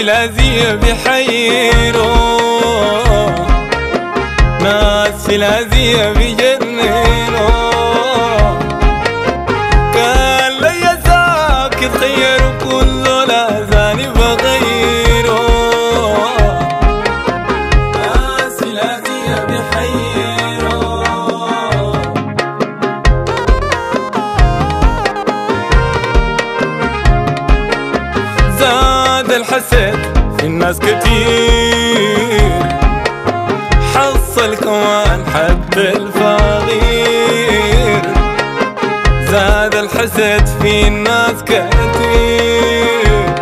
الازيه بيحيروا ناس في الازيه الحسد في الناس كتير. حصل كمان حتى الفقير. زاد الحسد في الناس كتير.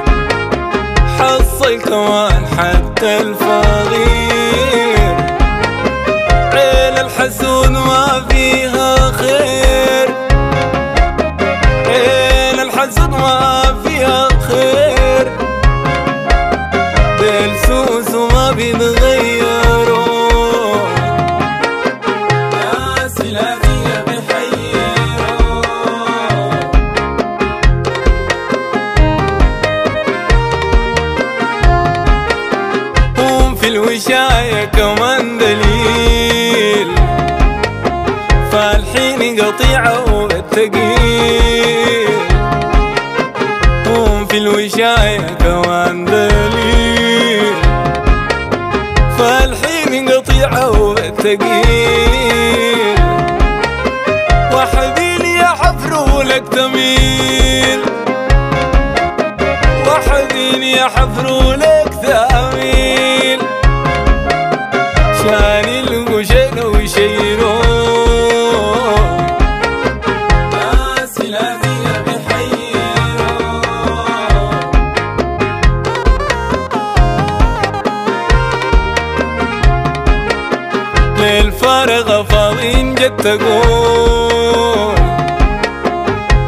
حصل كمان حتى الفقير. عين الحسود ما فيها خير. الوشاية كمان دليل. فالحين قطيعة والتقيل هم في الوشاية كمان دليل. فالحين قطيعة والتقيل وحدين يا حفر لك تميل. وحدين يا حفر لك تميل. للفارغة فاضين جد تقول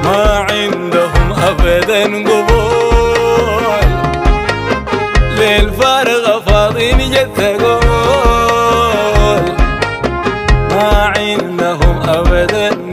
ما عندهم أبدا قبول. للفارغة فاضين جد تقول ما عندهم أبدا قبول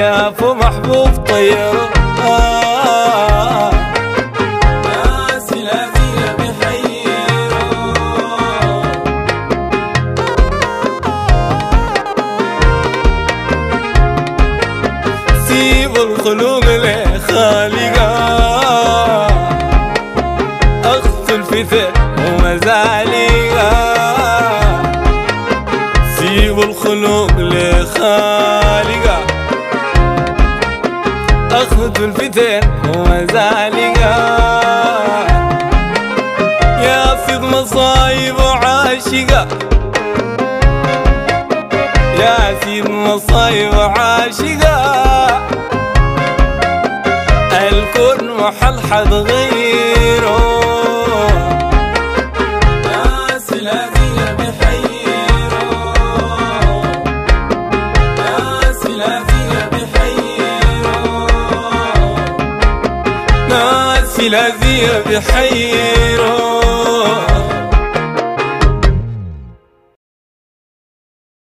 الشاف محبوب طيره آه. ناس بيحيروا سيب الخلوق لخالقها أخذ الفتن ومزالقها سيب الخلوق لخالقها أخذ الفتن ومزالقها يا صيد مصايب وعاشقة يا سيد مصايب وعاشقة الكون محل حد غيره الهدية بيحيروا